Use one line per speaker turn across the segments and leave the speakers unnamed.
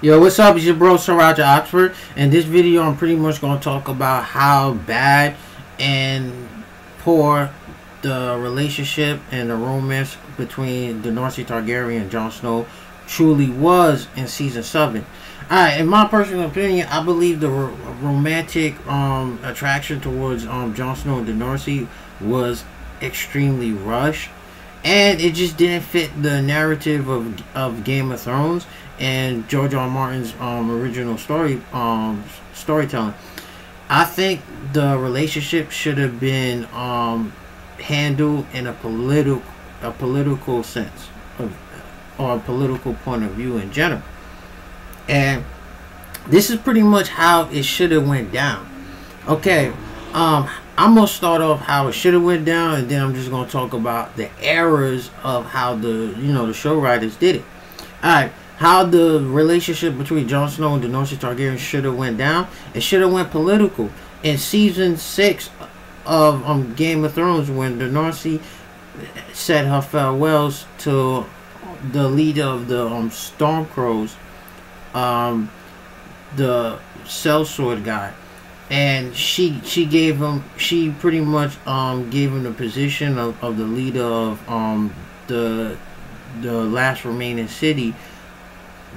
Yo, what's up? It's your bro Roger Oxford. In this video, I'm pretty much going to talk about how bad and poor the relationship and the romance between Daenerys Targaryen and Jon Snow truly was in season seven. Alright, in my personal opinion, I believe the ro romantic um, attraction towards um, Jon Snow and Daenerys was extremely rushed and it just didn't fit the narrative of, of Game of Thrones and George R. R. Martin's um, original story um, storytelling. I think the relationship should have been um, handled in a political a political sense of, or a political point of view in general. And this is pretty much how it should have went down. Okay, um, I'm gonna start off how it should have went down, and then I'm just gonna talk about the errors of how the you know the show writers did it. All right, how the relationship between Jon Snow and Daenerys Targaryen should have went down. It should have went political. In season six of um, Game of Thrones, when Daenerys said her farewells to the leader of the um, Stormcrows, um, the sellsword guy and she she gave him she pretty much um gave him the position of, of the leader of um the the last remaining city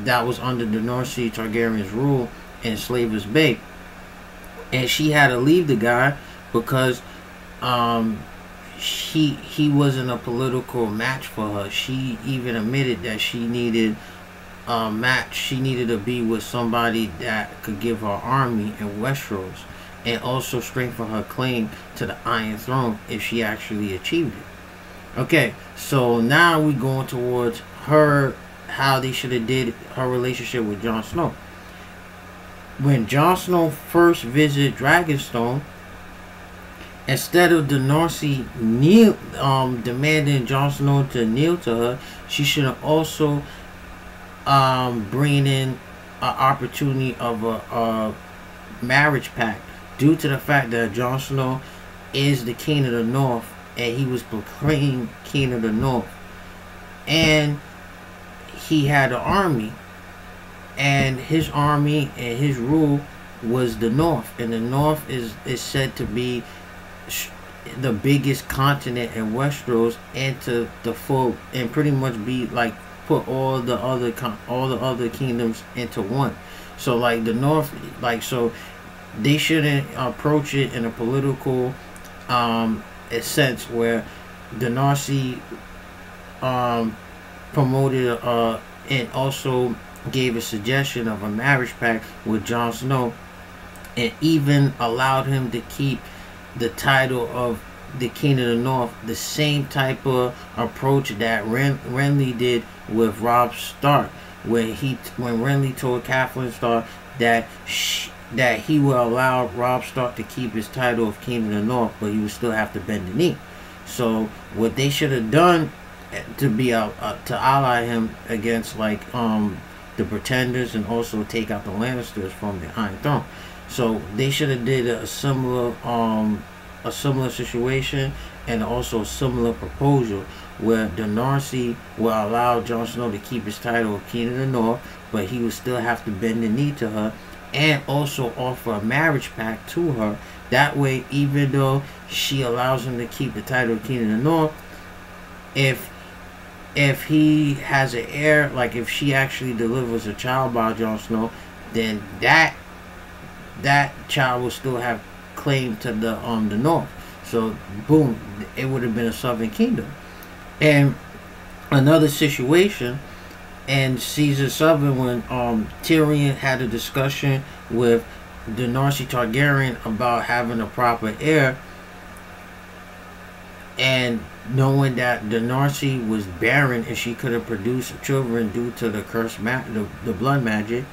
that was under the Daenerys Targaryen's rule in Slaver's Bay. And she had to leave the guy because um he he wasn't a political match for her. She even admitted that she needed a match, she needed to be with somebody that could give her army in Westeros and also strengthen her claim to the Iron Throne if she actually achieved it. Okay, so now we going towards her, how they should have did her relationship with Jon Snow. When Jon Snow first visited Dragonstone, instead of Daenerys kneel, um, demanding Jon Snow to kneel to her, she should have also um, bringing in an opportunity of a, a, marriage pact due to the fact that Jon Snow is the king of the north and he was proclaimed king of the north and he had an army and his army and his rule was the north and the north is is said to be the biggest continent in Westeros and to the full and pretty much be like put all the other all the other kingdoms into one. So like the North, like so, they shouldn't approach it in a political um, a sense where the Nazi um, promoted uh, and also gave a suggestion of a marriage pact with Jon Snow and even allowed him to keep the title of the King of the North the same type of approach that Ren Renly did with Robb Stark, when he when Renly told Catelyn Stark that she, that he will allow Robb Stark to keep his title of King of the North, but he would still have to bend the knee. So what they should have done to be uh, to ally him against like um the Pretenders and also take out the Lannisters from the Iron Throne. So they should have did a similar um a similar situation and also a similar proposal where Daenerys will allow Jon Snow to keep his title of King of the North, but he will still have to bend the knee to her and also offer a marriage pact to her. That way, even though she allows him to keep the title of King of the North, if if he has an heir, like if she actually delivers a child by Jon Snow, then that that child will still have claim to the um the north. So boom, it would have been a southern kingdom. And another situation and Caesar Southern when um Tyrion had a discussion with the Daenerys Targaryen about having a proper heir and knowing that Daenerys was barren and she could have produced children due to the curse ma- the, the blood magic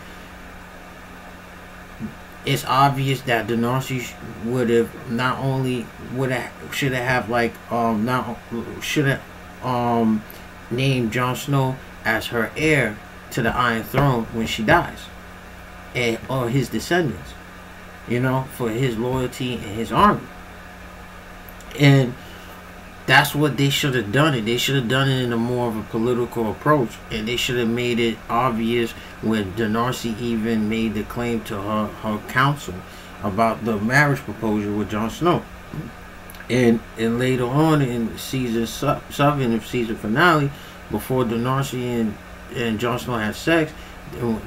it's obvious that Daenerys would have not only would have should have like um not should have um named Jon Snow as her heir to the Iron Throne when she dies, and or his descendants, you know, for his loyalty and his army. And that's what they should have done it. They should have done it in a more of a political approach, and they should have made it obvious when Daenerys even made the claim to her her counsel about the marriage proposal with Jon Snow. And and later on in season seven of season finale, before Daenerys and and Jon Snow had sex,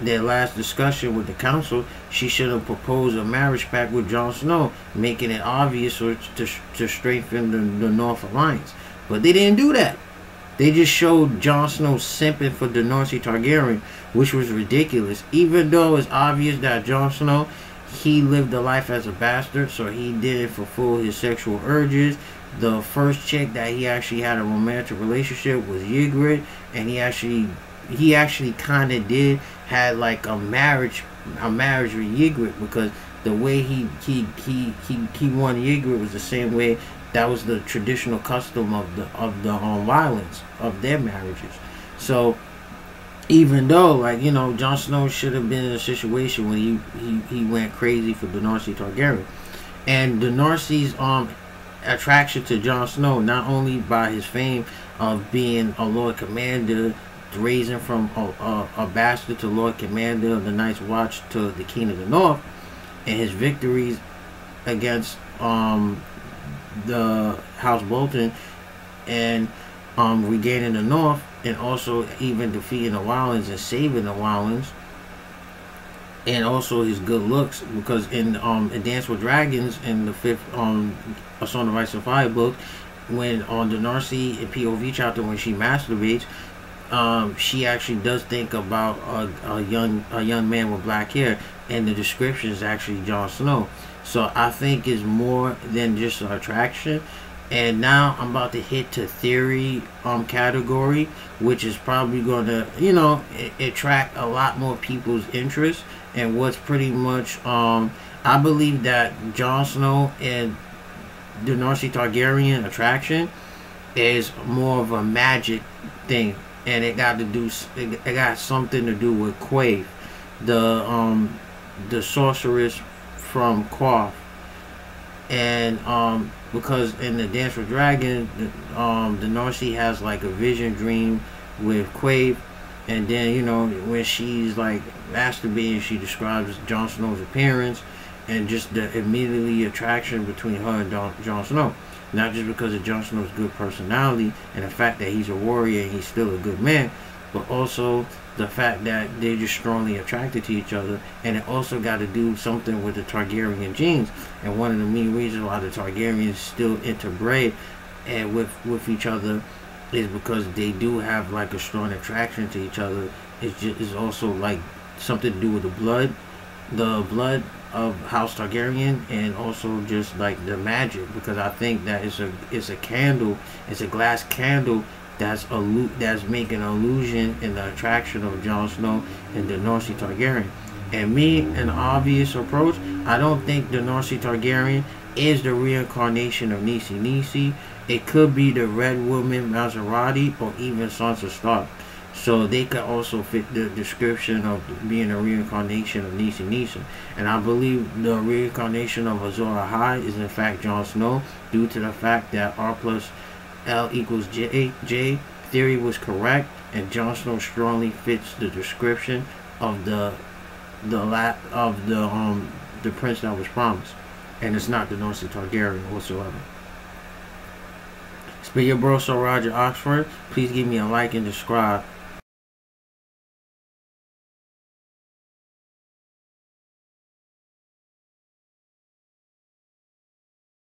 their last discussion with the council, she should have proposed a marriage pact with Jon Snow, making it obvious to, to strengthen the, the North Alliance. But they didn't do that. They just showed Jon Snow simping for Daenerys Targaryen, which was ridiculous. Even though it's obvious that Jon Snow he lived a life as a bastard, so he didn't fulfill his sexual urges. The first chick that he actually had a romantic relationship was Ygritte, and he actually he actually kind of did had like a marriage a marriage with Ygritte because the way he he he he, he won Ygritte was the same way that was the traditional custom of the of the um, violence of their marriages. So even though like you know Jon Snow should have been in a situation when he he, he went crazy for Daenerys Targaryen, and Daenerys um attraction to Jon Snow not only by his fame of being a Lord Commander, raising from a, a, a bastard to Lord Commander of the Night's Watch to the King of the North, and his victories against um the House Bolton and um regaining the North and also even defeating the Wildlings and saving the Wildlings and also his good looks because in um in Dance with Dragons in the fifth um A Song of Ice and Fire book when on the Daenerys and POV chapter when she masturbates um she actually does think about a, a young a young man with black hair and the description is actually Jon Snow so I think it's more than just an attraction and now I'm about to hit to theory um category, which is probably going to you know attract a lot more people's interest. And what's pretty much um I believe that Jon Snow and the Daenerys Targaryen attraction is more of a magic thing, and it got to do it got something to do with Quaithe, the um the sorceress from Qarth, and um because in the Dance with Dragon, the, um, the Daenerys has like a vision dream with Quaithe, and then you know when she's like masturbating, she describes Jon Snow's appearance and just the immediately attraction between her and Jon Snow. Not just because of Jon Snow's good personality and the fact that he's a warrior and he's still a good man, but also the fact that they're just strongly attracted to each other and it also got to do something with the Targaryen genes. And one of the main reasons why the Targaryens still interbred and with with each other is because they do have like a strong attraction to each other. It's just it's also like something to do with the blood the blood of House Targaryen and also just like the magic because I think that it's a it's a candle it's a glass candle that's allu- that's making illusion in the attraction of Jon Snow and the Daenerys Targaryen. And me, an obvious approach, I don't think the Daenerys Targaryen is the reincarnation of Nissa Nissa. It could be the Red Woman Maserati or even Sansa Stark. So they could also fit the description of being a reincarnation of Nissa Nissa. And I believe the reincarnation of Azor Ahai is in fact Jon Snow due to the fact that R plus L equals J, J theory was correct, and Jon Snow strongly fits the description of the the la- of the um the prince that was promised, and it's not the Daenerys Targaryen whatsoever. It's been your bro, Sir Roger Oxford. Please give me a like and subscribe.